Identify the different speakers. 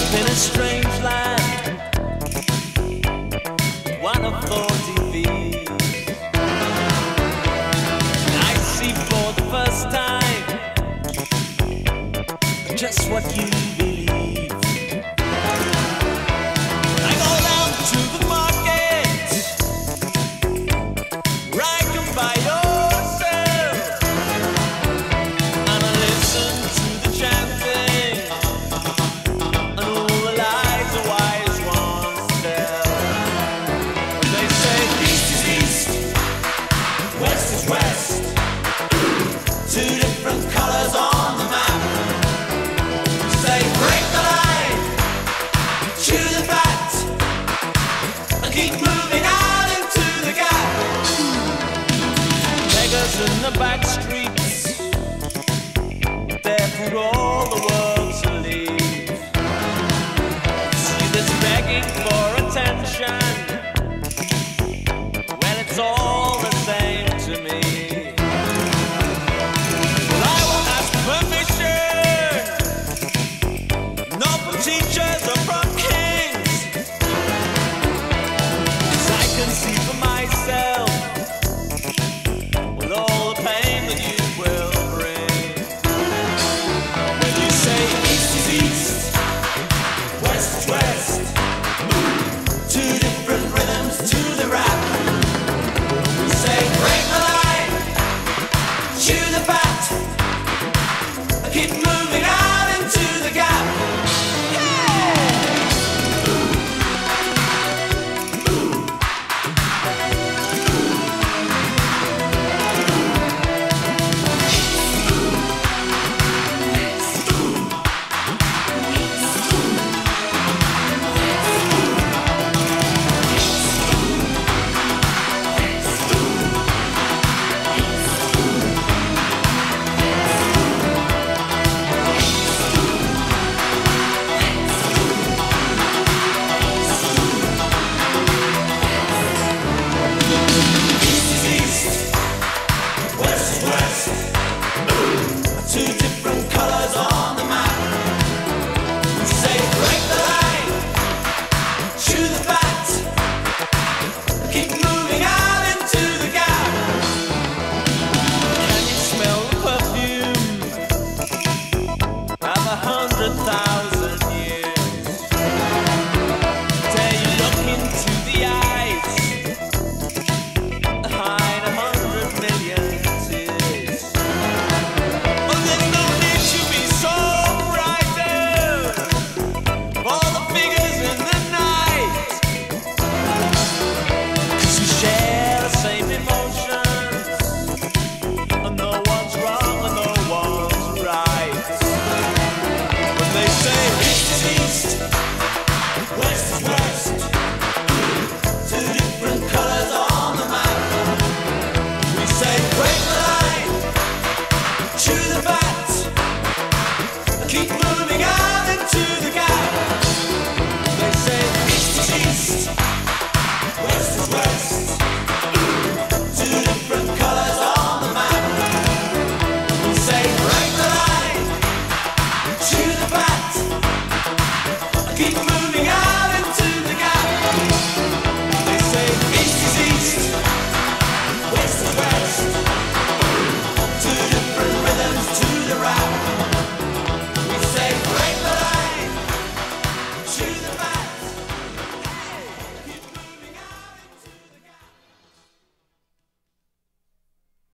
Speaker 1: up in a strange land, one of forty feet. I see for the first time just what you